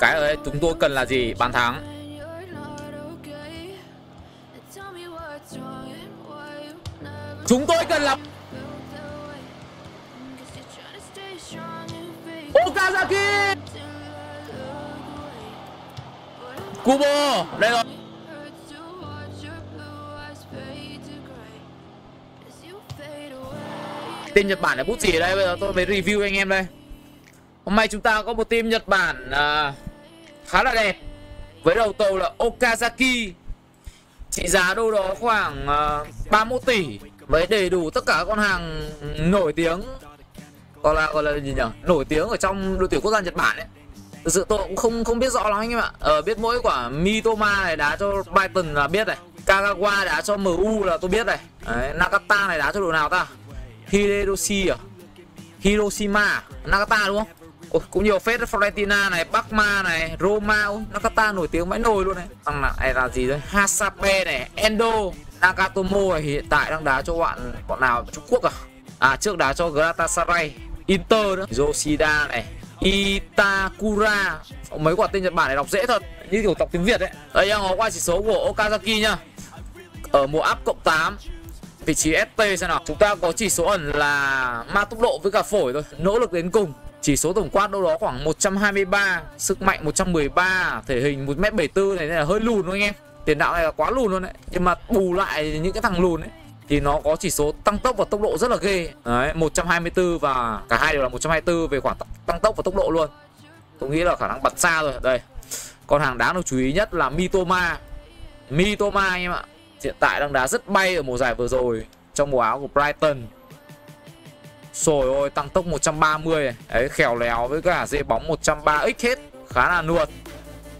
Cái ở chúng tôi cần là gì? Bàn thắng. Chúng tôi cần là Okazaki Kubo Đây rồi Team Nhật Bản là bút gì ở đây Bây giờ tôi mới review anh em đây Hôm nay chúng ta có một team Nhật Bản uh, Khá là đẹp. Với đầu tàu là Okazaki. Trị giá đâu đó khoảng ờ, uh, 31 tỷ Với đầy đủ tất cả các con hàng nổi tiếng. Gọi là gọi là gì nhỉ? Nổi tiếng ở trong đội tuyển quốc gia Nhật Bản ấy. Thực sự tôi cũng không không biết rõ lắm anh em ạ. Ờ, Biết mỗi quả Mitoma này đá cho Brighton là biết này. Kagawa đá cho MU là tôi biết này. Đấy, Nakata này đá cho đội nào ta? Hiroshi à? Hiroshima à? Nakata đúng không? Ủa, cũng nhiều phết Florentina này, Bakma này, Roma, Nakata nổi tiếng mãi nổi luôn này. Thằng này là gì đấy? Hasape này, Endo, Nakatomo này hiện tại đang đá cho bạn bọn nào Trung Quốc à? À trước đá cho Galatasaray, Inter nữa, Yoshida này, Itakura. Mấy quả tên Nhật Bản này đọc dễ thật, như kiểu đọc tiếng Việt đấy. Đây nha, ngó qua chỉ số của Okazaki nhá. Ở mùa áp cộng 8 vị trí ST xem nào chúng ta có chỉ số ẩn là ma tốc độ với cả phổi thôi nỗ lực đến cùng chỉ số tổng quát đâu đó khoảng 123 sức mạnh 113 thể hình 1m74 này là hơi lùn thôi anh em. Tiền đạo này là quá lùn luôn đấy. Nhưng mà bù lại những cái thằng lùn ấy, thì nó có chỉ số tăng tốc và tốc độ rất là ghê. Đấy 124 và cả hai đều là 124 về khoản tăng tốc và tốc độ luôn. Tôi nghĩ là khả năng bật xa rồi. Đây, con hàng đáng được chú ý nhất là Mitoma. Mitoma anh em ạ. Hiện tại đang đá rất bay ở mùa giải vừa rồi trong mùa áo của Brighton rồi ôi, tăng tốc 130 này. Đấy khéo léo với cả dê bóng 130x hết. Khá là nuột.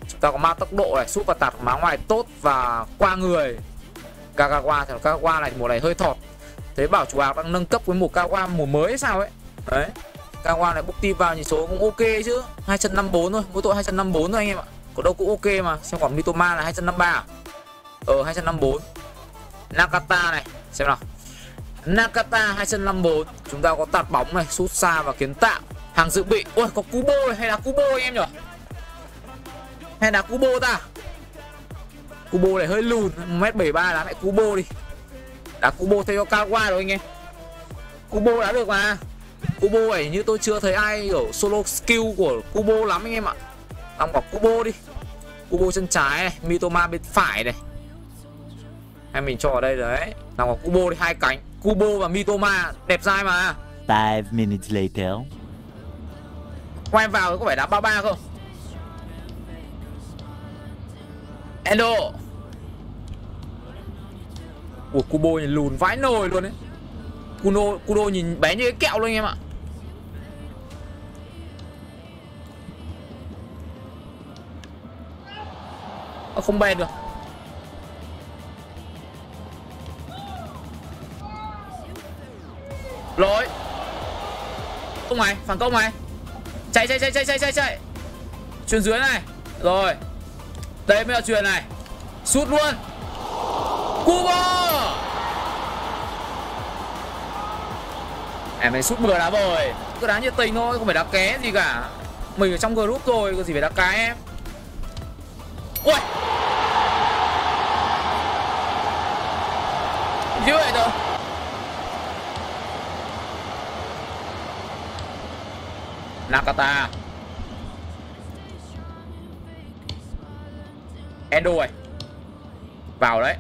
Chúng ta có ma tốc độ này, Sút và tạt má ngoài tốt và qua người. Kagawa thì Kagawa này, mùa này hơi thọt. Thế bảo chủ áo đang nâng cấp với một Kagawa mùa mới hay sao ấy? Đấy, Kagawa này bốc tim vào nhìn số cũng ok chứ. 254 thôi, Mỗi tội 254 thôi anh em ạ. Có đâu cũng ok mà. Xem quả Mitoma là 253 à? Ờ 254 Nakata này, Xem nào. Nakata 254 Chúng ta có tạt bóng này, Sút xa và kiến tạo. Hàng dự bị. Ôi, có Kubo này hay là Kubo anh em nhỉ? Hay là Kubo ta? Kubo này hơi lùn 1m73 đá lại Kubo đi. Đá Kubo theo cho Kawa rồi anh em. Kubo đã được mà. Kubo này như tôi chưa thấy ai ở solo skill của Kubo lắm anh em ạ. Đóng bọc Kubo đi. Kubo chân trái này, Mitoma bên phải này. Hay mình cho ở đây đấy. Đóng bọc Kubo đi, hai cánh. Kubo và Mitoma đẹp dai mà. Five minutes later. Quay vào có phải đá 33 không? Endo. Ủa Kubo nhìn lùn vãi nồi luôn đấy Kuno, Kudo nhìn bé như cái kẹo luôn anh em ạ. Ờ, Không bền được Công này phản công mày Chạy chạy chạy chạy chạy chạy chạy. Chuyền dưới này. Rồi. Đây mới là chuyền này. Sút luôn. Cubo Em này sút bừa đá rồi. Cứ đá nhiệt tình thôi, Không phải đá ké gì cả. Mình ở trong group rồi, Có gì phải đá cá em. Ui. Như vậy thôi Nakata. Endo rồi Vào đấy.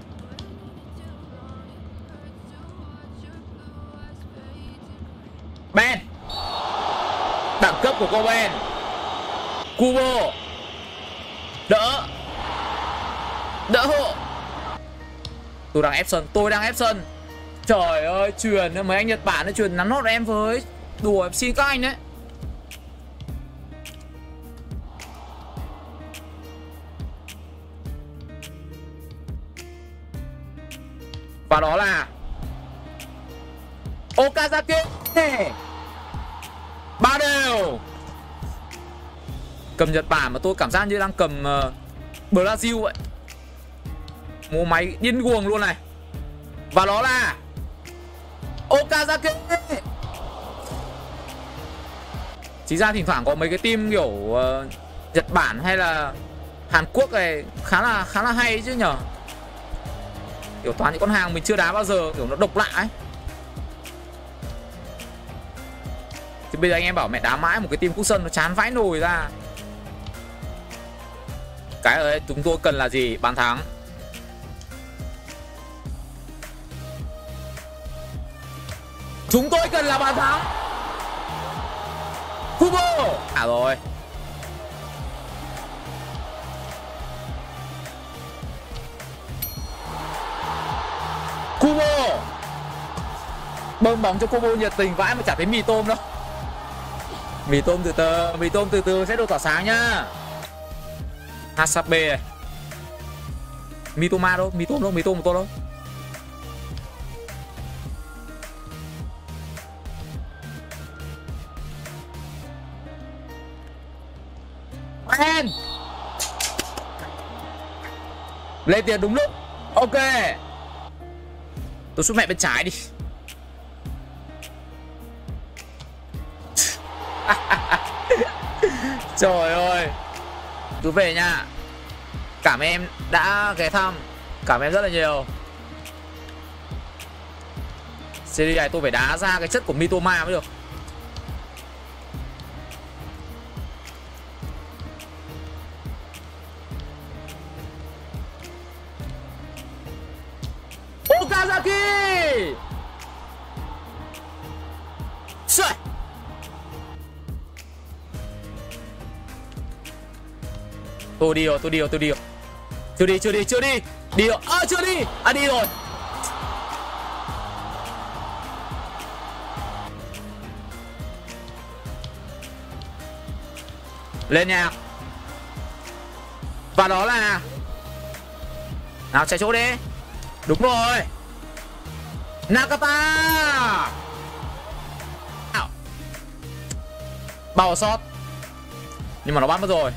Ben. Đẳng cấp của cô Ben. Kubo. Đỡ. Đỡ hộ. Tôi đang ép sân, Tôi đang ép sân. Trời ơi, truyền mấy anh Nhật Bản nó truyền nắn nốt em với Đùa em xin các anh đấy. Đó là Okazaki. Ba đều. Cầm Nhật Bản mà tôi cảm giác như đang cầm uh, Brazil vậy. Mua máy điên cuồng luôn này. Và đó là Okazaki. Chỉ ra thỉnh thoảng có mấy cái team kiểu uh, Nhật Bản hay là Hàn Quốc này khá là khá là hay chứ nhở? Kiểu toàn những con hàng mình chưa đá bao giờ, kiểu nó độc lạ ấy. Thì bây giờ anh em bảo mẹ đá mãi một cái team quốc sân nó chán vãi nồi ra. Cái ở đây chúng tôi cần là gì? Bàn thắng. Chúng tôi cần là bàn thắng. Kubo à rồi. Bơm bóng cho Kubo nhiệt tình vãi mà chả thấy mì tôm đâu. Mì tôm từ từ Mì tôm từ từ sẽ được tỏa sáng nhá. Hasabe này. Ma đâu? Mì tôm đâu? Mì tôm của tôi đâu? Man Lên tiền đúng lúc. Ok. Tôi xuống mẹ bên trái đi. Trời ơi. Chú về nha. Cảm em đã ghé thăm. Cảm em rất là nhiều. Series này tôi phải đá ra cái chất của Mitoma mới được. Tôi đi rồi, tôi đi rồi, tôi đi rồi. Chưa đi, chưa đi, chưa đi. Đi rồi, ơ à, chưa đi. À đi rồi. Lên nhạc Và đó là Nào chạy chỗ đi. Đúng rồi. Nakata. Bảo sót. Nhưng mà nó bắt mất rồi.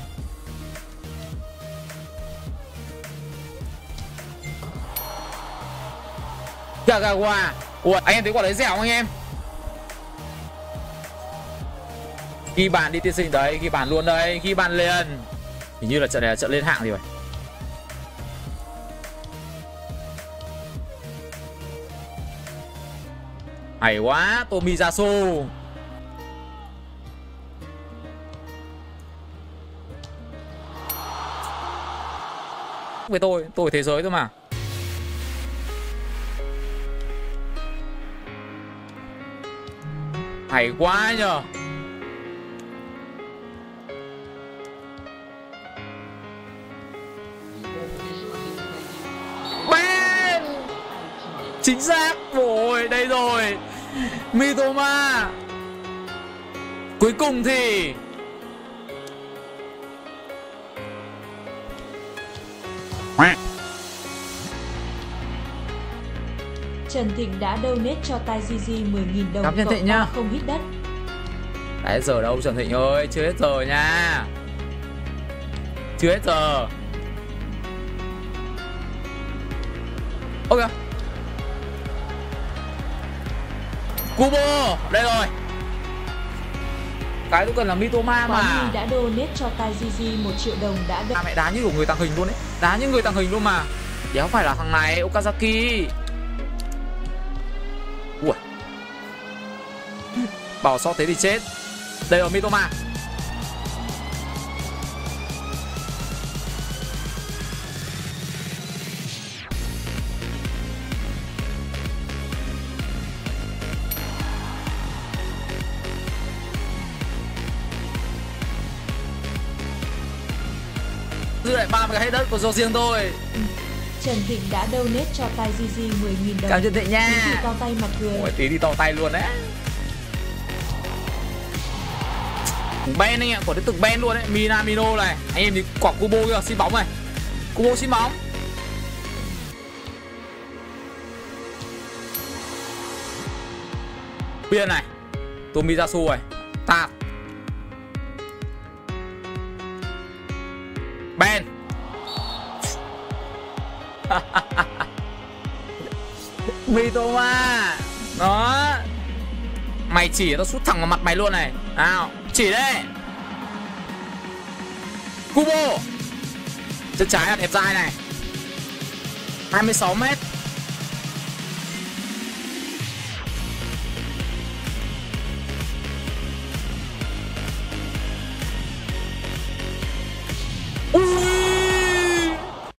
Kagawa Ủa anh em thấy quả đấy dẻo không anh em? Ghi bàn đi tiên sinh đấy Ghi bàn luôn đấy, Ghi bàn liền. Hình như là trận này là trận lên hạng gì rồi Hay quá Tomiyasu Với tôi Tôi thế giới thôi mà. Hay quá nhờ. Ben Chính xác. Ôi đây rồi. Mitoma. Cuối cùng thì Trần Thịnh đã donate cho Tai Gigi 10.000 đồng Cảm ơn Thịnh nhá. không hít đất. Hết giờ đâu Trần Thịnh ơi? Chưa hết giờ nha. Chưa hết giờ. Ok. Kubo Đây rồi. Cái tôi cần là Mitoma Quán mà. Đã donate cho Tai Gigi 1 triệu đồng đã À mẹ đá như của người tàng hình luôn đấy Đá như người tàng hình luôn mà. Đéo phải là thằng này Okazaki Bảo sót thế thì chết. Đây là Mitoma. Dư lại 30 cái hết đất của do riêng tôi Trần Thịnh đã donate cho Tai Gigi 10.000 đồng. Cảm ơn Thịnh nha. Tí thì to tay mặt cười. Ôi tí đi to tay luôn đấy Ben anh ạ, quả đến từng Ben luôn đấy. Minamino này. Anh em thì quả Kubo kìa, xin bóng này. Kubo xin bóng. Biên này. Tomiyasu này. Tạt. Ben. Mitoma. Đó. Mày chỉ tao sút thẳng vào mặt mày luôn này. Nào. Chỉ đây Kubo chân trái là đẹp dai này. 26 mét.